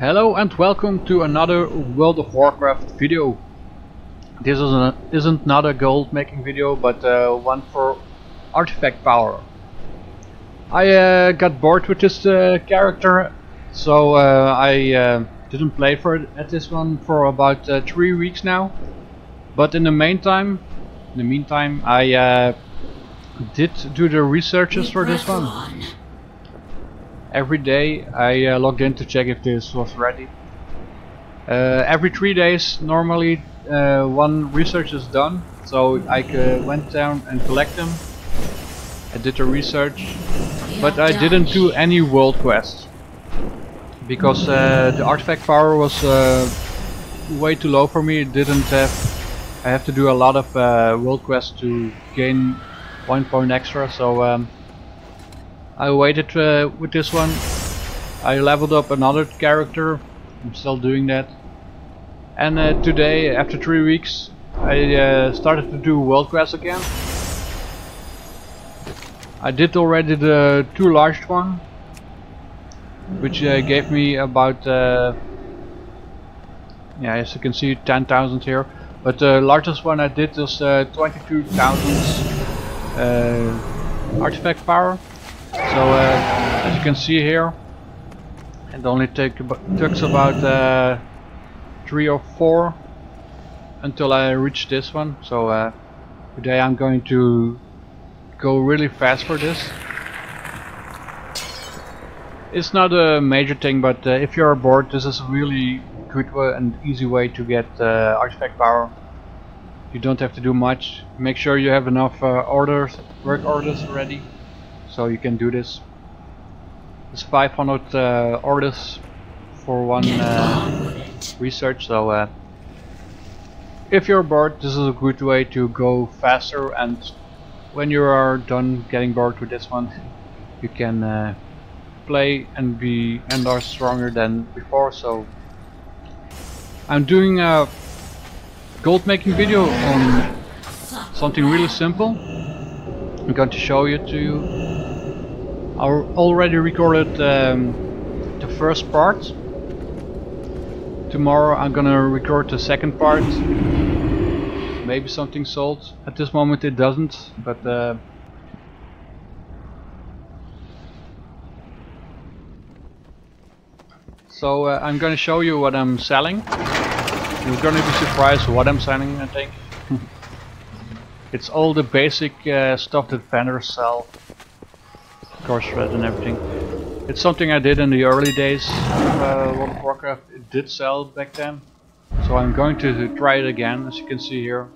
Hello and welcome to another World of Warcraft video. This is a, isn't not a gold making video but uh, one for artifact power. I uh, got bored with this uh, character so uh, I uh, didn't play for it at this one for about uh, three weeks now. But in the meantime, in the meantime I did do the researches for this one every day I uh, logged in to check if this was ready. Uh, every three days normally uh, one research is done so I went down and collect them. I did the research but I didn't do any world quests because uh, the artifact power was uh, way too low for me. It didn't have I have to do a lot of uh, world quests to gain one point extra so um, I waited uh, with this one. I leveled up another character. I'm still doing that. And uh, today, after three weeks, I uh, started to do world quests again. I did already the two largest one, which uh, gave me about, uh, yeah, as you can see, 10,000 here. But the largest one I did was uh, 22,000 artifact power. So uh, as you can see here, it only take took about uh, three or four until I reach this one. So uh, today I'm going to go really fast for this. It's not a major thing, but uh, if you're bored, this is a really good and easy way to get uh, artifact power. You don't have to do much. Make sure you have enough uh, orders, work orders ready so you can do this. It's 500 uh, orders for one uh, research, so uh, if you're bored, this is a good way to go faster. And when you are done getting bored with this one, you can uh, play and be and are stronger than before. So I'm doing a gold making video on something really simple. I'm going to show you to you I already recorded um, the first part. Tomorrow I'm gonna record the second part. Maybe something sold. At this moment it doesn't, but uh, So uh, I'm gonna show you what I'm selling. You're gonna be surprised what I'm selling I think. it's all the basic uh, stuff that vendors sell coarse thread and everything. It's something I did in the early days of uh, World of Warcraft. It did sell back then. So I'm going to try it again, as you can see here.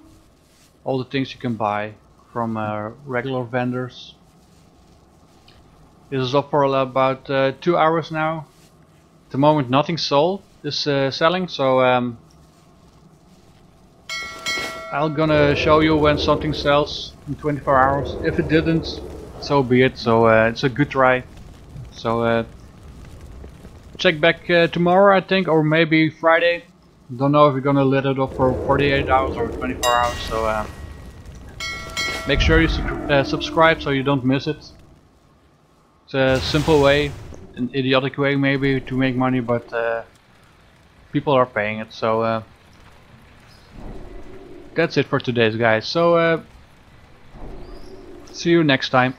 All the things you can buy from uh, regular vendors. This is up for about uh, two hours now. At the moment nothing sold is uh, selling, so um, I'm gonna show you when something sells in 24 hours. If it didn't, so be it. So uh, it's a good try. So uh, check back uh, tomorrow, I think, or maybe Friday. Don't know if we're gonna let it off for 48 hours or 24 hours. So uh, make sure you su uh, subscribe so you don't miss it. It's a simple way, an idiotic way maybe to make money, but uh, people are paying it. So that's it for today's guys. So see you next time.